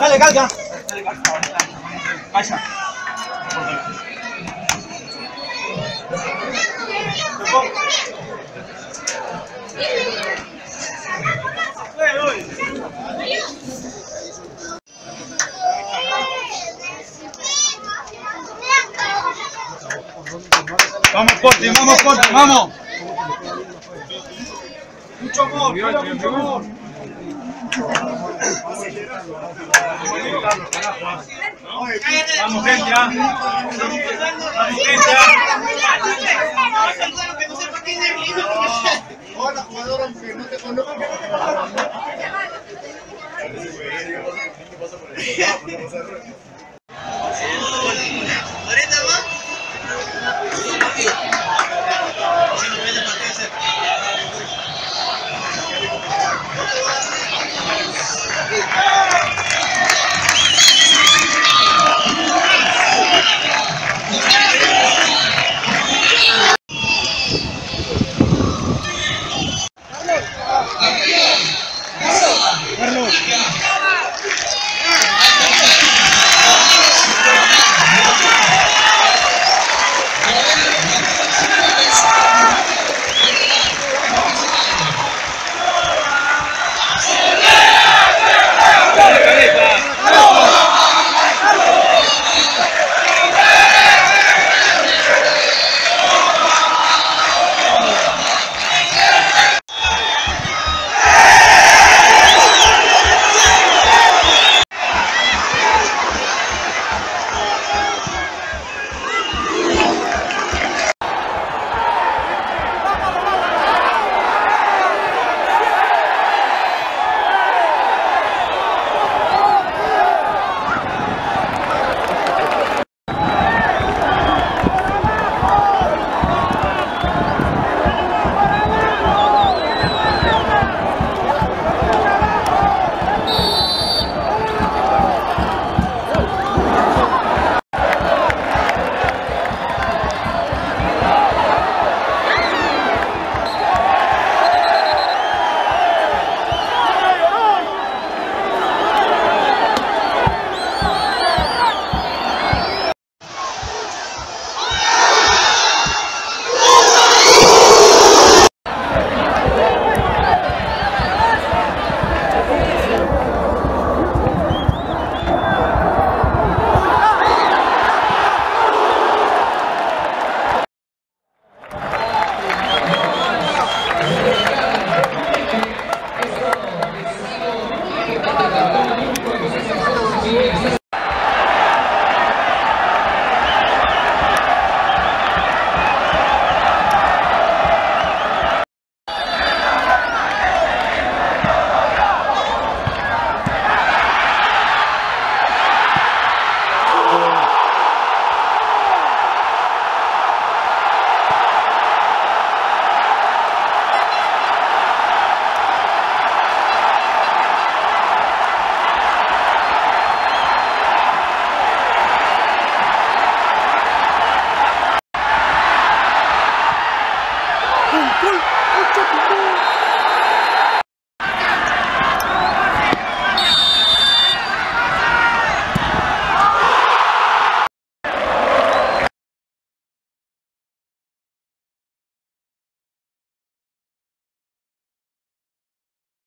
Dale, calca. Vaya. Vamos, Corte, vamos, Corte, vamos. Mucho amor, mucho amor. Vamos, gente, ¿ah? Vamos, gente,